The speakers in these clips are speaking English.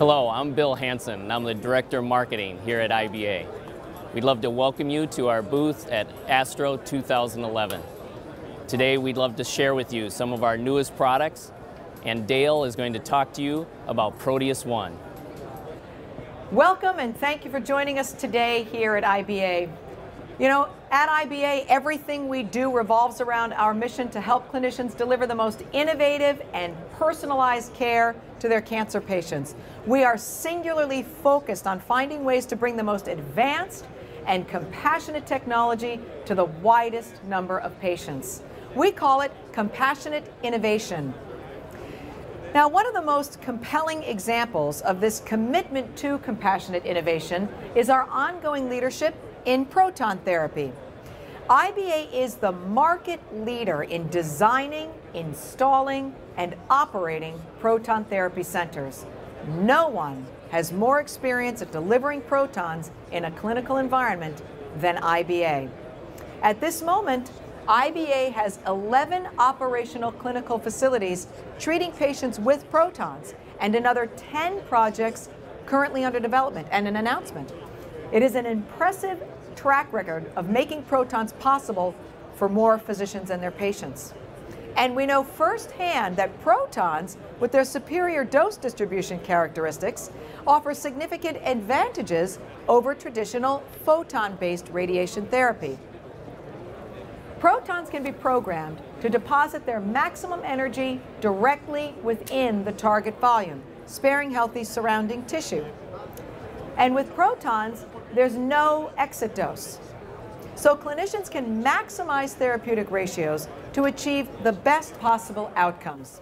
Hello, I'm Bill Hanson, and I'm the Director of Marketing here at IBA. We'd love to welcome you to our booth at ASTRO 2011. Today, we'd love to share with you some of our newest products, and Dale is going to talk to you about Proteus One. Welcome and thank you for joining us today here at IBA. You know, at IBA, everything we do revolves around our mission to help clinicians deliver the most innovative and personalized care to their cancer patients. We are singularly focused on finding ways to bring the most advanced and compassionate technology to the widest number of patients. We call it compassionate innovation. Now, one of the most compelling examples of this commitment to compassionate innovation is our ongoing leadership in proton therapy. IBA is the market leader in designing, installing, and operating proton therapy centers. No one has more experience at delivering protons in a clinical environment than IBA. At this moment, IBA has 11 operational clinical facilities treating patients with protons and another 10 projects currently under development and an announcement. It is an impressive track record of making protons possible for more physicians and their patients. And we know firsthand that protons, with their superior dose distribution characteristics, offer significant advantages over traditional photon-based radiation therapy. Protons can be programmed to deposit their maximum energy directly within the target volume, sparing healthy surrounding tissue. And with protons, there's no exit dose. So clinicians can maximize therapeutic ratios to achieve the best possible outcomes.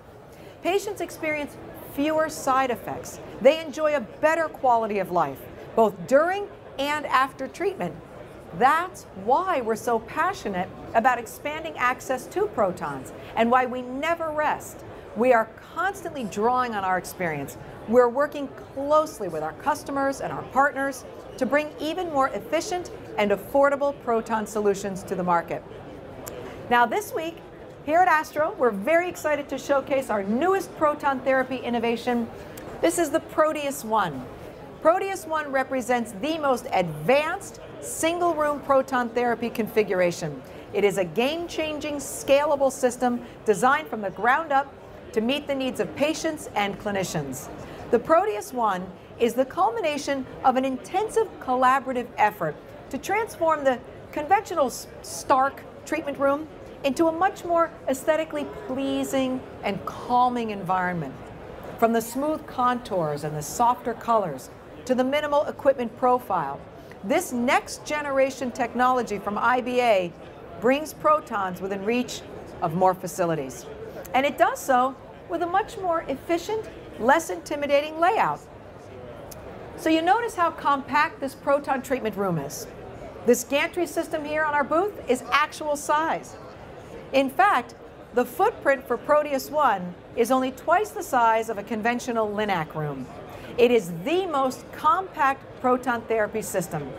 Patients experience fewer side effects. They enjoy a better quality of life, both during and after treatment. That's why we're so passionate about expanding access to protons and why we never rest. We are constantly drawing on our experience. We're working closely with our customers and our partners to bring even more efficient and affordable proton solutions to the market. Now, this week, here at Astro, we're very excited to showcase our newest proton therapy innovation. This is the Proteus One. Proteus One represents the most advanced single room proton therapy configuration. It is a game changing, scalable system designed from the ground up to meet the needs of patients and clinicians. The Proteus One is the culmination of an intensive collaborative effort to transform the conventional stark treatment room into a much more aesthetically pleasing and calming environment. From the smooth contours and the softer colors to the minimal equipment profile, this next generation technology from IBA brings protons within reach of more facilities. And it does so with a much more efficient, less intimidating layout. So you notice how compact this proton treatment room is. This gantry system here on our booth is actual size. In fact, the footprint for Proteus One is only twice the size of a conventional LINAC room. It is the most compact proton therapy system.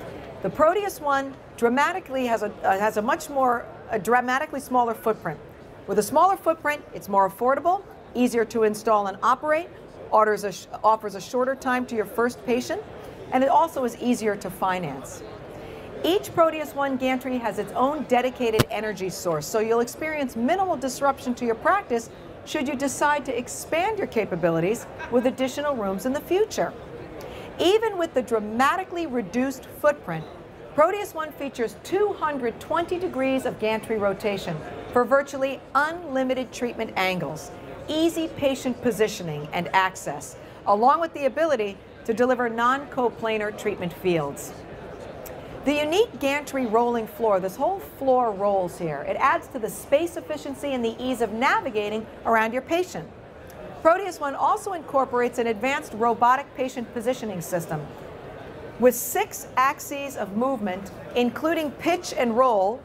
The Proteus One dramatically has a, uh, has a much more, a dramatically smaller footprint. With a smaller footprint, it's more affordable, easier to install and operate, offers a, offers a shorter time to your first patient, and it also is easier to finance. Each Proteus One gantry has its own dedicated energy source, so you'll experience minimal disruption to your practice should you decide to expand your capabilities with additional rooms in the future. Even with the dramatically reduced footprint, Proteus One features 220 degrees of gantry rotation for virtually unlimited treatment angles easy patient positioning and access, along with the ability to deliver non-coplanar treatment fields. The unique gantry rolling floor, this whole floor rolls here. It adds to the space efficiency and the ease of navigating around your patient. Proteus One also incorporates an advanced robotic patient positioning system. With six axes of movement, including pitch and roll,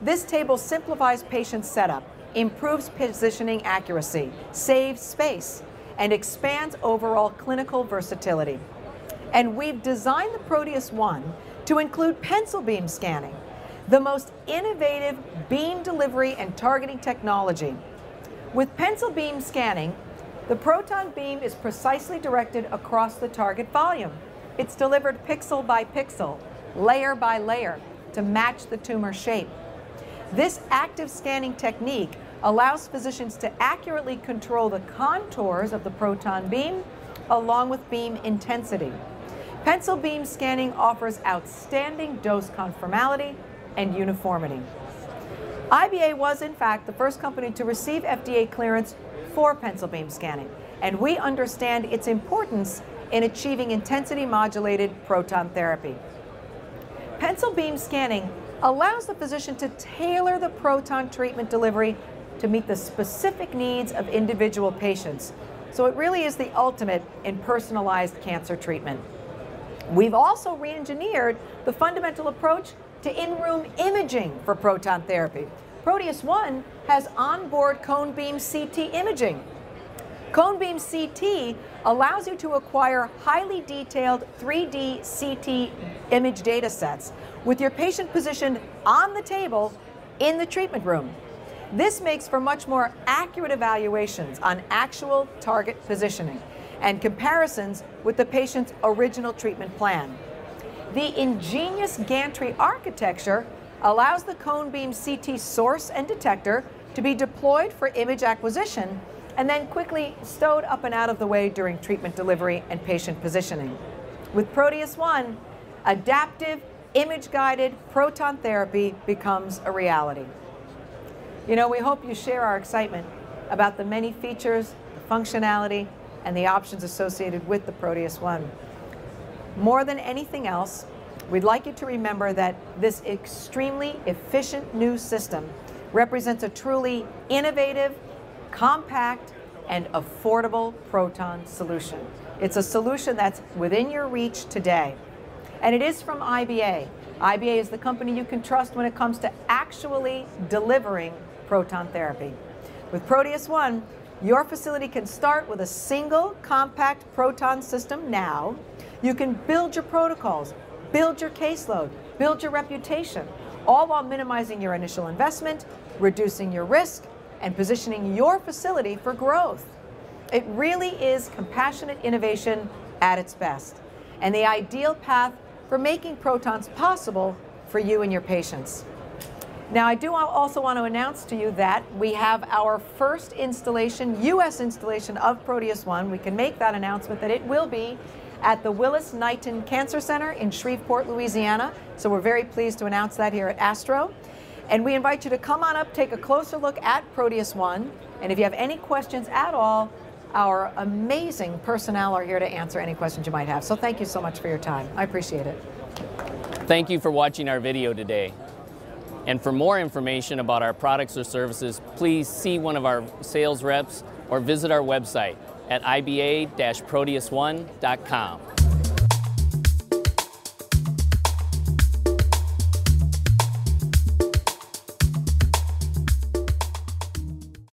this table simplifies patient setup improves positioning accuracy, saves space, and expands overall clinical versatility. And we've designed the Proteus One to include pencil beam scanning, the most innovative beam delivery and targeting technology. With pencil beam scanning, The proton beam is precisely directed across the target volume. It's delivered pixel by pixel, layer by layer, to match the tumor shape. This active scanning technique allows physicians to accurately control the contours of the proton beam along with beam intensity. Pencil beam scanning offers outstanding dose conformality and uniformity. IBA was, in fact, the first company to receive FDA clearance for pencil beam scanning, and we understand its importance in achieving intensity modulated proton therapy. Pencil beam scanning allows the physician to tailor the proton treatment delivery to meet the specific needs of individual patients. So it really is the ultimate in personalized cancer treatment. We've also re-engineered the fundamental approach to in-room imaging for proton therapy. Proteus ONE has onboard cone beam CT imaging. Cone beam CT allows you to acquire highly detailed 3D CT image data sets with your patient positioned on the table in the treatment room. This makes for much more accurate evaluations on actual target positioning and comparisons with the patient's original treatment plan. The ingenious gantry architecture allows the cone beam CT source and detector to be deployed for image acquisition and then quickly stowed up and out of the way during treatment delivery and patient positioning. With Proteus ONE, adaptive, image-guided proton therapy becomes a reality. You know, we hope you share our excitement about the many features, the functionality, and the options associated with the Proteus ONE. More than anything else, we'd like you to remember that this extremely efficient new system represents a truly innovative, compact, and affordable proton solution. It's a solution that's within your reach today. And it is from IBA. IBA is the company you can trust when it comes to actually delivering proton therapy. With Proteus ONE, your facility can start with a single compact proton system now. You can build your protocols, build your caseload, build your reputation, all while minimizing your initial investment, reducing your risk, and positioning your facility for growth. It really is compassionate innovation at its best, and the ideal path for making protons possible for you and your patients. Now, I do also want to announce to you that we have our first installation, U.S. installation of Proteus ONE. We can make that announcement that it will be at the Willis Knighton Cancer Center in Shreveport, Louisiana. So we're very pleased to announce that here at Astro. And we invite you to come on up, take a closer look at Proteus ONE. And if you have any questions at all, our amazing personnel are here to answer any questions you might have. So thank you so much for your time. I appreciate it. Thank you for watching our video today. And for more information about our products or services, please see one of our sales reps or visit our website at iba-proteus1.com.